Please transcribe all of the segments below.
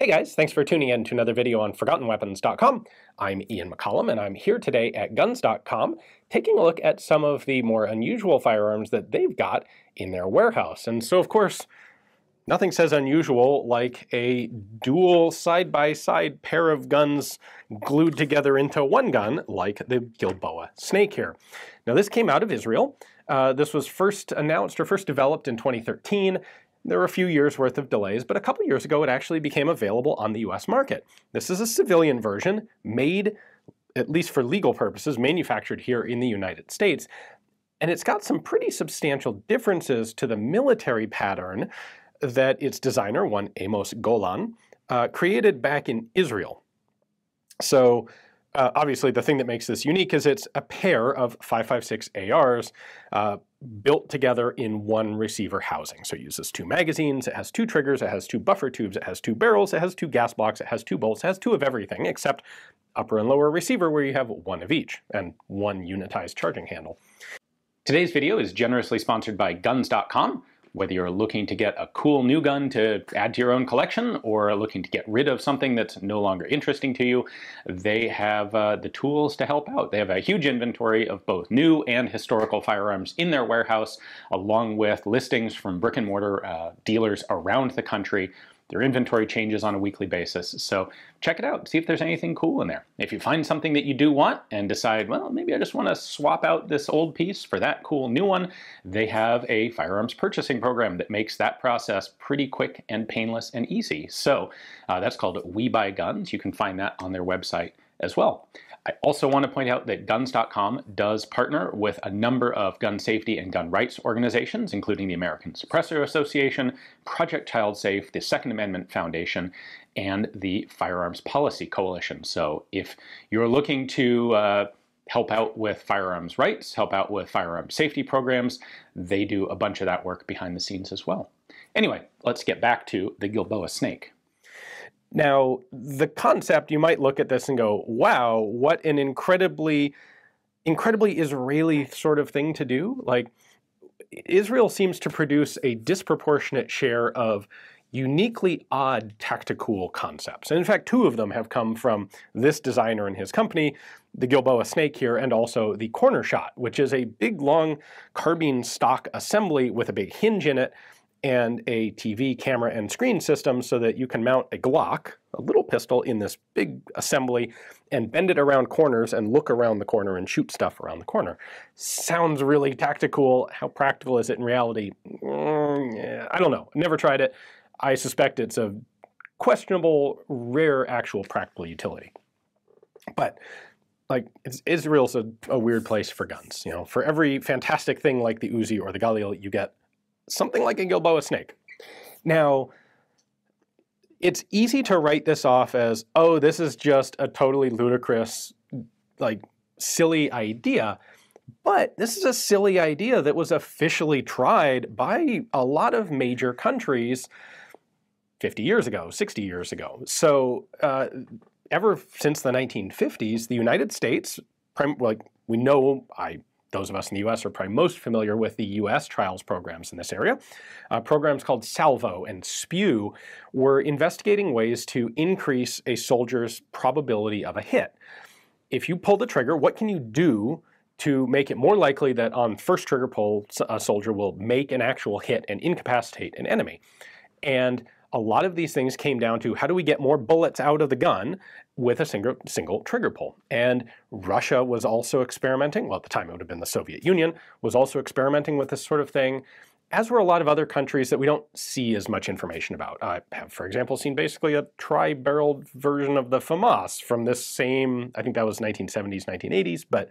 Hey guys, thanks for tuning in to another video on ForgottenWeapons.com. I'm Ian McCollum and I'm here today at Guns.com taking a look at some of the more unusual firearms that they've got in their warehouse. And so of course, nothing says unusual like a dual side-by-side -side pair of guns glued together into one gun like the Gilboa Snake here. Now this came out of Israel. Uh, this was first announced or first developed in 2013 there were a few years worth of delays, but a couple years ago it actually became available on the US market. This is a civilian version made, at least for legal purposes, manufactured here in the United States. And it's got some pretty substantial differences to the military pattern that its designer, one Amos Golan, uh, created back in Israel. So uh, obviously, the thing that makes this unique is it's a pair of 5.56 ARs uh, built together in one receiver housing. So it uses two magazines, it has two triggers, it has two buffer tubes, it has two barrels, it has two gas blocks, it has two bolts, it has two of everything except upper and lower receiver where you have one of each and one unitized charging handle. Today's video is generously sponsored by Guns.com. Whether you're looking to get a cool new gun to add to your own collection or looking to get rid of something that's no longer interesting to you, they have uh, the tools to help out. They have a huge inventory of both new and historical firearms in their warehouse, along with listings from brick and mortar uh, dealers around the country their inventory changes on a weekly basis. So check it out, see if there's anything cool in there. If you find something that you do want and decide, well, maybe I just want to swap out this old piece for that cool new one, they have a firearms purchasing program that makes that process pretty quick and painless and easy. So uh, that's called We Buy Guns. You can find that on their website as well. I also want to point out that Guns.com does partner with a number of gun safety and gun rights organizations, including the American Suppressor Association, Project Child Safe, the Second Amendment Foundation, and the Firearms Policy Coalition. So if you're looking to uh, help out with firearms rights, help out with firearm safety programs, they do a bunch of that work behind the scenes as well. Anyway, let's get back to the Gilboa snake. Now, the concept, you might look at this and go, wow, what an incredibly, incredibly Israeli sort of thing to do. Like, Israel seems to produce a disproportionate share of uniquely odd tactical concepts. And in fact, two of them have come from this designer and his company, the Gilboa Snake here, and also the Cornershot, which is a big, long carbine stock assembly with a big hinge in it and a TV camera and screen system so that you can mount a Glock, a little pistol, in this big assembly and bend it around corners and look around the corner and shoot stuff around the corner. Sounds really tactical. How practical is it in reality? Mm, I don't know. Never tried it. I suspect it's a questionable, rare actual practical utility. But like Israel's a, a, weird place for guns. You know, for every fantastic thing like the Uzi or the Galil, you get something like a Gilboa snake. Now, it's easy to write this off as, oh, this is just a totally ludicrous, like, silly idea. But this is a silly idea that was officially tried by a lot of major countries 50 years ago, 60 years ago. So uh, ever since the 1950s, the United States, like we know, I those of us in the US are probably most familiar with the US trials programs in this area. Uh, programs called SALVO and SPIW were investigating ways to increase a soldier's probability of a hit. If you pull the trigger, what can you do to make it more likely that on first trigger pull, a soldier will make an actual hit and incapacitate an enemy? And a lot of these things came down to how do we get more bullets out of the gun with a single, single trigger pull. And Russia was also experimenting, well at the time it would have been the Soviet Union, was also experimenting with this sort of thing, as were a lot of other countries that we don't see as much information about. I have, for example, seen basically a tri-barreled version of the FAMAS from this same, I think that was 1970s, 1980s, but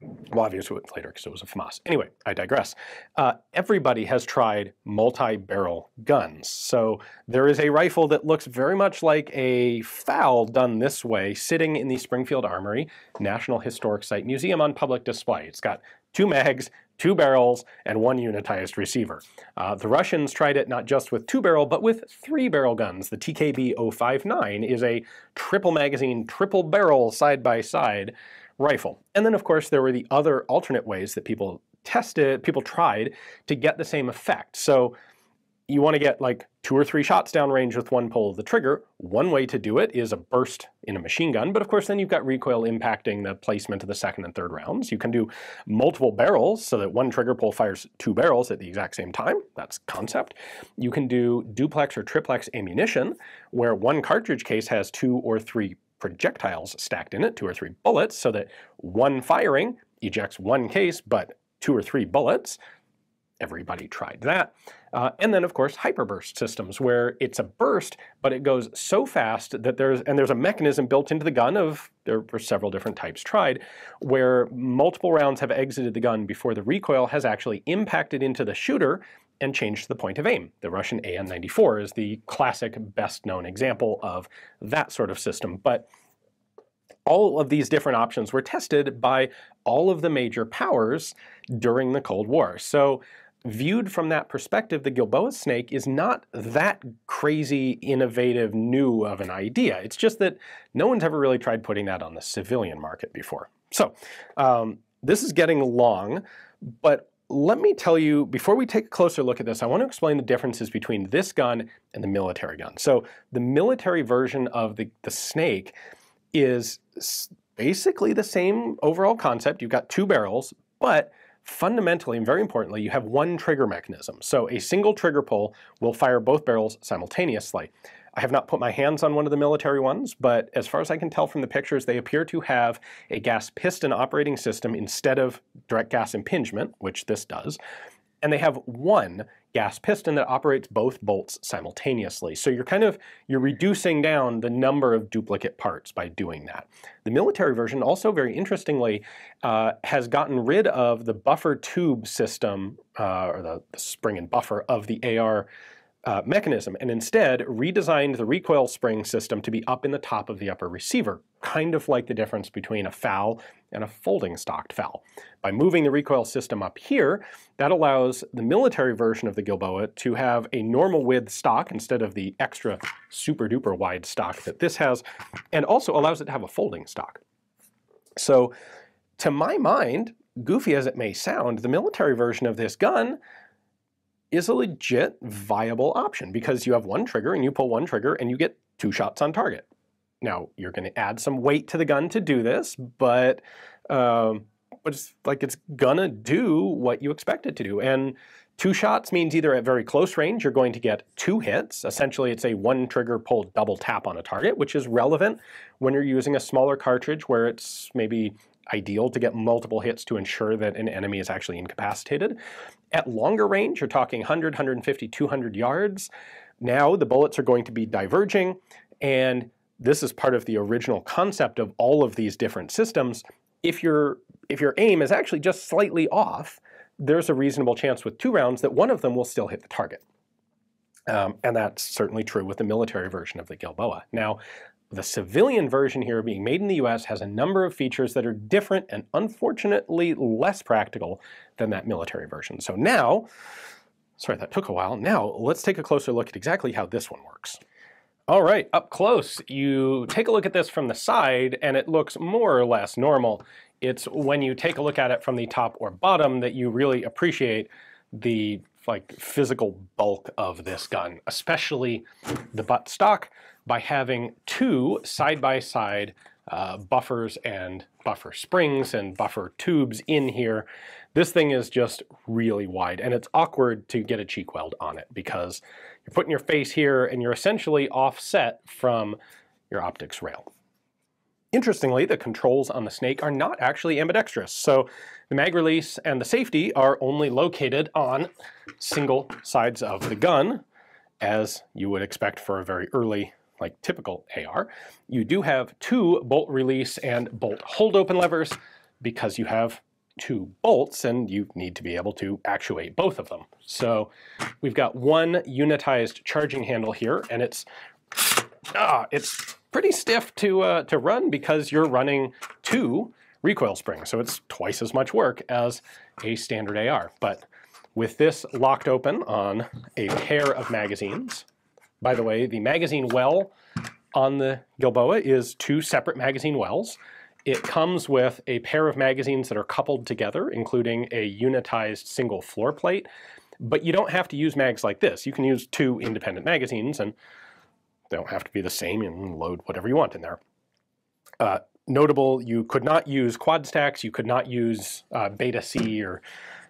well, obviously later because it was a FAMAS. Anyway, I digress. Uh, everybody has tried multi-barrel guns. So there is a rifle that looks very much like a FAL done this way, sitting in the Springfield Armory National Historic Site Museum on public display. It's got two mags, two barrels, and one unitized receiver. Uh, the Russians tried it not just with two barrel, but with three barrel guns. The TKB 059 is a triple magazine, triple barrel side by side rifle. And then of course there were the other alternate ways that people tested, people tried to get the same effect. So you want to get like two or three shots downrange with one pull of the trigger. One way to do it is a burst in a machine gun, but of course then you've got recoil impacting the placement of the second and third rounds. You can do multiple barrels so that one trigger pull fires two barrels at the exact same time. That's concept. You can do duplex or triplex ammunition, where one cartridge case has two or three projectiles stacked in it, two or three bullets, so that one firing ejects one case, but two or three bullets. Everybody tried that. Uh, and then, of course, hyperburst systems, where it's a burst, but it goes so fast that there's and there's a mechanism built into the gun of there were several different types tried, where multiple rounds have exited the gun before the recoil has actually impacted into the shooter and changed the point of aim. The Russian AN-94 is the classic, best-known example of that sort of system. But all of these different options were tested by all of the major powers during the Cold War. So viewed from that perspective, the Gilboa snake is not that crazy, innovative, new of an idea. It's just that no one's ever really tried putting that on the civilian market before. So um, this is getting long, but let me tell you, before we take a closer look at this, I want to explain the differences between this gun and the military gun. So the military version of the, the snake is basically the same overall concept. You've got two barrels, but Fundamentally, and very importantly, you have one trigger mechanism. So a single trigger pull will fire both barrels simultaneously. I have not put my hands on one of the military ones, but as far as I can tell from the pictures, they appear to have a gas piston operating system instead of direct gas impingement, which this does. And they have one gas piston that operates both bolts simultaneously. So you're kind of, you're reducing down the number of duplicate parts by doing that. The military version also very interestingly uh, has gotten rid of the buffer tube system, uh, or the, the spring and buffer of the AR uh, mechanism and instead redesigned the recoil spring system to be up in the top of the upper receiver, kind of like the difference between a FAL and a folding stocked FAL. By moving the recoil system up here, that allows the military version of the Gilboa to have a normal width stock instead of the extra super duper wide stock that this has, and also allows it to have a folding stock. So to my mind, goofy as it may sound, the military version of this gun is a legit viable option because you have one trigger and you pull one trigger and you get two shots on target. Now, you're going to add some weight to the gun to do this, but, um, but it's like it's gonna do what you expect it to do. And two shots means either at very close range, you're going to get two hits. Essentially, it's a one trigger pull double tap on a target, which is relevant when you're using a smaller cartridge where it's maybe ideal to get multiple hits to ensure that an enemy is actually incapacitated. At longer range, you're talking 100, 150, 200 yards. Now the bullets are going to be diverging, and this is part of the original concept of all of these different systems. If your if your aim is actually just slightly off, there's a reasonable chance with two rounds that one of them will still hit the target. Um, and that's certainly true with the military version of the Gilboa. Now, the civilian version here being made in the US has a number of features that are different and unfortunately less practical than that military version. So now, sorry that took a while, now let's take a closer look at exactly how this one works. All right, up close, you take a look at this from the side and it looks more or less normal. It's when you take a look at it from the top or bottom that you really appreciate the like physical bulk of this gun, especially the butt stock by having two side-by-side uh, buffers and buffer springs and buffer tubes in here. This thing is just really wide and it's awkward to get a cheek weld on it because you're putting your face here and you're essentially offset from your optics rail. Interestingly, the controls on the Snake are not actually ambidextrous, so the mag release and the safety are only located on single sides of the gun, as you would expect for a very early like typical AR. You do have two bolt release and bolt hold open levers because you have two bolts and you need to be able to actuate both of them. So we've got one unitized charging handle here and it's ah, it's pretty stiff to, uh, to run because you're running two recoil springs. So it's twice as much work as a standard AR. But with this locked open on a pair of magazines, by the way, the magazine well on the Gilboa is two separate magazine wells. It comes with a pair of magazines that are coupled together, including a unitized single floor plate. But you don't have to use mags like this. You can use two independent magazines and they don't have to be the same and load whatever you want in there. Uh, notable, you could not use quad stacks, you could not use uh, Beta C or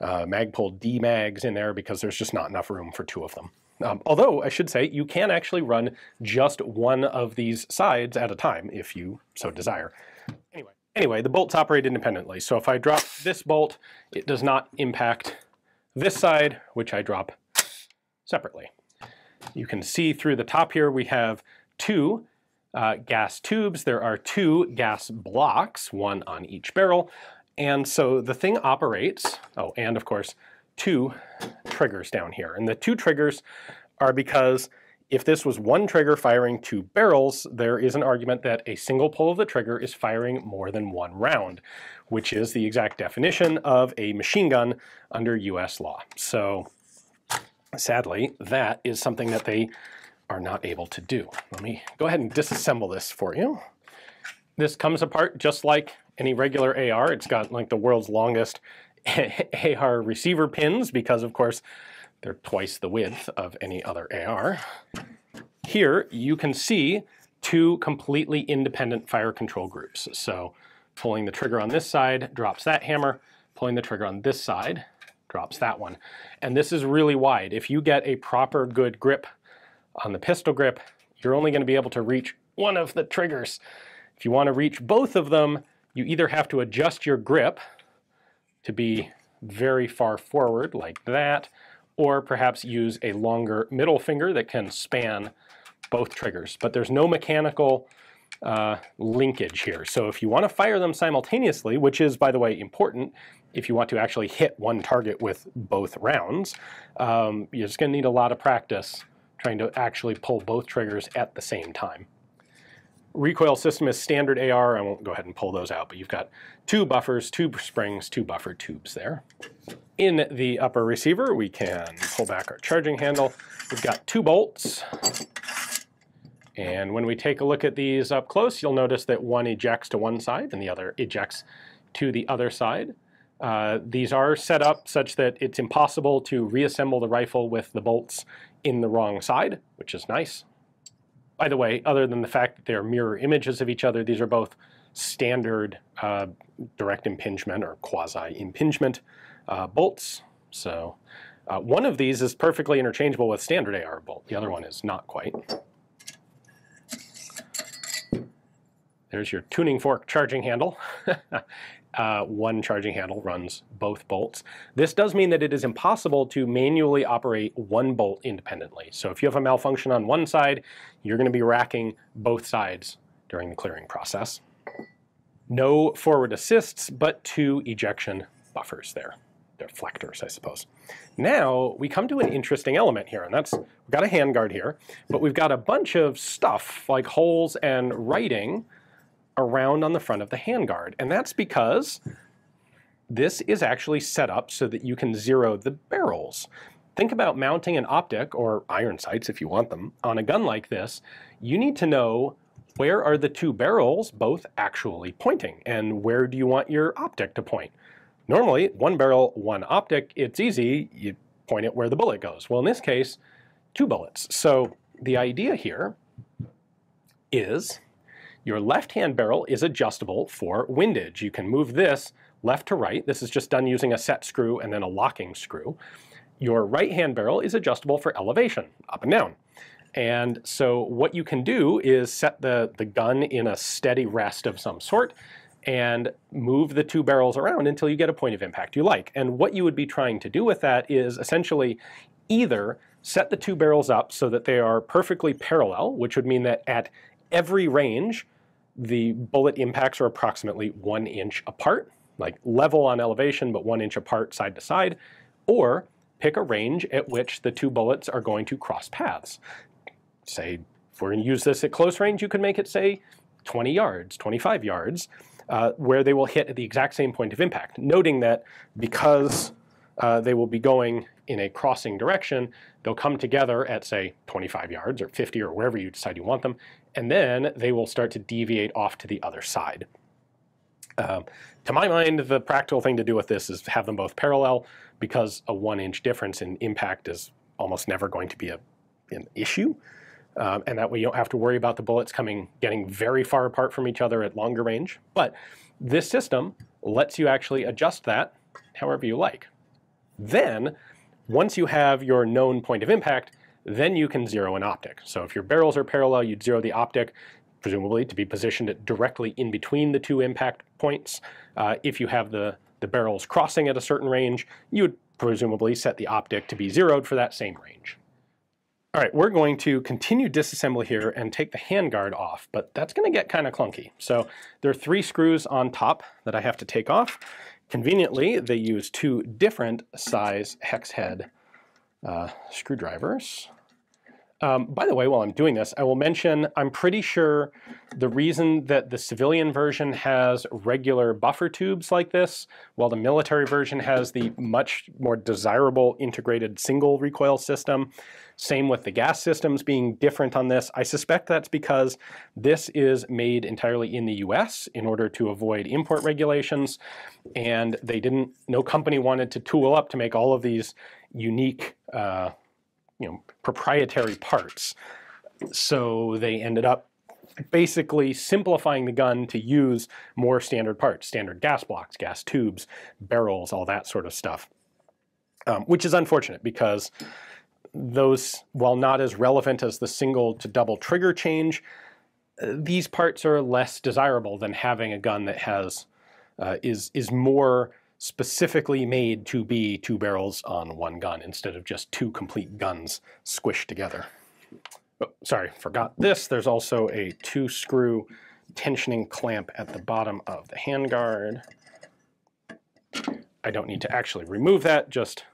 uh, Magpul D mags in there because there's just not enough room for two of them. Um, although I should say you can actually run just one of these sides at a time if you so desire. Anyway, anyway, the bolts operate independently. So if I drop this bolt, it does not impact this side, which I drop separately. You can see through the top here we have two uh, gas tubes. There are two gas blocks, one on each barrel. And so the thing operates, oh, and of course, two triggers down here. And the two triggers are because if this was one trigger firing two barrels, there is an argument that a single pull of the trigger is firing more than one round, which is the exact definition of a machine gun under US law. So sadly, that is something that they are not able to do. Let me go ahead and disassemble this for you. This comes apart just like any regular AR. It's got like the world's longest AR receiver pins because of course they're twice the width of any other AR. Here you can see two completely independent fire control groups. So pulling the trigger on this side drops that hammer, pulling the trigger on this side drops that one. And this is really wide. If you get a proper good grip on the pistol grip, you're only going to be able to reach one of the triggers. If you want to reach both of them, you either have to adjust your grip to be very far forward like that, or perhaps use a longer middle finger that can span both triggers. But there's no mechanical uh, linkage here. So if you want to fire them simultaneously, which is, by the way, important if you want to actually hit one target with both rounds, um, you're just going to need a lot of practice trying to actually pull both triggers at the same time recoil system is standard AR. I won't go ahead and pull those out, but you've got two buffers, two springs, two buffer tubes there. In the upper receiver, we can pull back our charging handle. We've got two bolts. And when we take a look at these up close, you'll notice that one ejects to one side and the other ejects to the other side. Uh, these are set up such that it's impossible to reassemble the rifle with the bolts in the wrong side, which is nice. By the way, other than the fact that they're mirror images of each other, these are both standard uh, direct impingement or quasi impingement uh, bolts. So uh, one of these is perfectly interchangeable with standard AR bolt. The other one is not quite. There's your tuning fork charging handle. uh, one charging handle runs both bolts. This does mean that it is impossible to manually operate one bolt independently. So if you have a malfunction on one side, you're going to be racking both sides during the clearing process. No forward assists, but two ejection buffers there. Deflectors, I suppose. Now we come to an interesting element here, and that's we've got a handguard here, but we've got a bunch of stuff like holes and writing around on the front of the handguard. And that's because this is actually set up so that you can zero the barrels. Think about mounting an optic, or iron sights if you want them, on a gun like this. You need to know where are the two barrels both actually pointing, and where do you want your optic to point? Normally, one barrel, one optic, it's easy. You point it where the bullet goes. Well, in this case, two bullets. So the idea here is your left-hand barrel is adjustable for windage. You can move this left to right. This is just done using a set screw and then a locking screw. Your right-hand barrel is adjustable for elevation, up and down. And so what you can do is set the, the gun in a steady rest of some sort and move the two barrels around until you get a point of impact you like. And what you would be trying to do with that is essentially either set the two barrels up so that they are perfectly parallel, which would mean that at every range, the bullet impacts are approximately one inch apart, like level on elevation, but one inch apart side to side, or pick a range at which the two bullets are going to cross paths. Say, if we're going to use this at close range, you can make it, say, 20 yards, 25 yards, uh, where they will hit at the exact same point of impact, noting that because uh, they will be going in a crossing direction, they'll come together at, say, 25 yards or 50 or wherever you decide you want them, and then they will start to deviate off to the other side. Um, to my mind, the practical thing to do with this is have them both parallel because a one inch difference in impact is almost never going to be a, an issue. Um, and that way you don't have to worry about the bullets coming, getting very far apart from each other at longer range. But this system lets you actually adjust that however you like. Then, once you have your known point of impact, then you can zero an optic. So if your barrels are parallel, you'd zero the optic, presumably to be positioned directly in between the two impact points. Uh, if you have the, the barrels crossing at a certain range, you would presumably set the optic to be zeroed for that same range. All right, we're going to continue disassembly here and take the handguard off, but that's going to get kind of clunky. So there are three screws on top that I have to take off. Conveniently, they use two different size hex head uh, screwdrivers. Um, by the way, while I'm doing this, I will mention I'm pretty sure the reason that the civilian version has regular buffer tubes like this, while the military version has the much more desirable integrated single recoil system, same with the gas systems being different on this. I suspect that's because this is made entirely in the US in order to avoid import regulations, and they didn't, no company wanted to tool up to make all of these unique uh, you know, proprietary parts. So they ended up basically simplifying the gun to use more standard parts, standard gas blocks, gas tubes, barrels, all that sort of stuff. Um, which is unfortunate because those, while not as relevant as the single to double trigger change, these parts are less desirable than having a gun that has uh, is is more specifically made to be two barrels on one gun instead of just two complete guns squished together. Oh, sorry, forgot this. There's also a two screw tensioning clamp at the bottom of the handguard. I don't need to actually remove that, just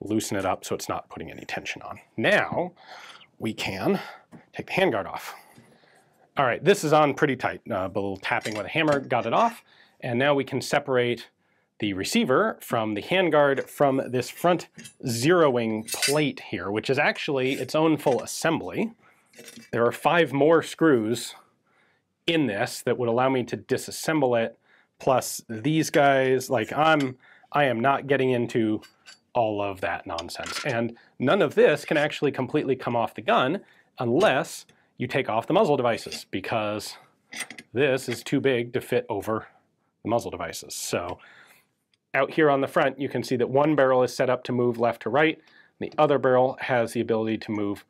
loosen it up so it's not putting any tension on. Now we can take the handguard off. All right, this is on pretty tight. Uh, a little tapping with a hammer got it off. And now we can separate the receiver from the handguard from this front zeroing plate here, which is actually its own full assembly. There are five more screws in this that would allow me to disassemble it, plus these guys, like I'm, I am not getting into all of that nonsense. And none of this can actually completely come off the gun unless you take off the muzzle devices because this is too big to fit over the muzzle devices. So out here on the front, you can see that one barrel is set up to move left to right. The other barrel has the ability to move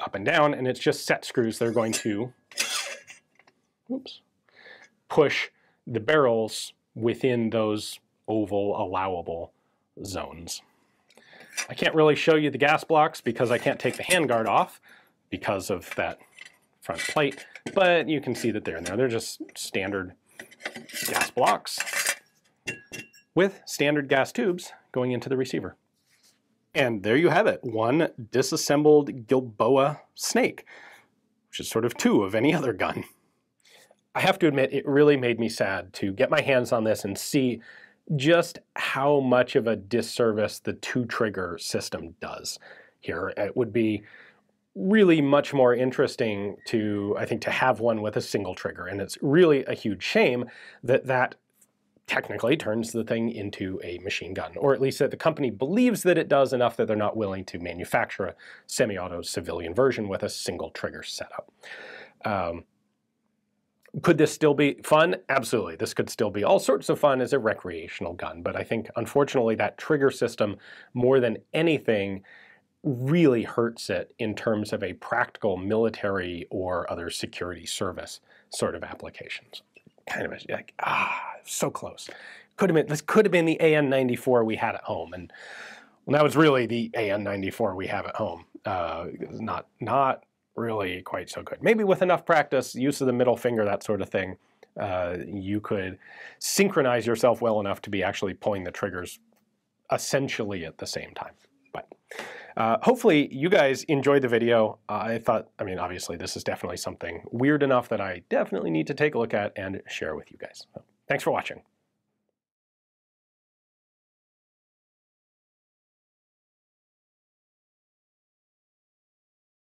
up and down, and it's just set screws. They're going to oops, push the barrels within those oval allowable zones. I can't really show you the gas blocks because I can't take the handguard off because of that front plate, but you can see that they're in there. They're just standard gas blocks with standard gas tubes going into the receiver. And there you have it, one disassembled Gilboa snake, which is sort of two of any other gun. I have to admit, it really made me sad to get my hands on this and see just how much of a disservice the two trigger system does here. It would be really much more interesting to, I think, to have one with a single trigger. And it's really a huge shame that that technically turns the thing into a machine gun, or at least that the company believes that it does enough that they're not willing to manufacture a semi-auto civilian version with a single trigger setup. Um, could this still be fun? Absolutely. This could still be all sorts of fun as a recreational gun, but I think unfortunately that trigger system, more than anything, really hurts it in terms of a practical military or other security service sort of applications kind of like ah, so close. Could have been this could have been the AN94 we had at home, and well, that was really the AN94 we have at home. Uh, not not really quite so good. Maybe with enough practice, use of the middle finger, that sort of thing, uh, you could synchronize yourself well enough to be actually pulling the triggers essentially at the same time. But uh, hopefully you guys enjoyed the video. Uh, I thought, I mean, obviously this is definitely something weird enough that I definitely need to take a look at and share with you guys. So, thanks for watching.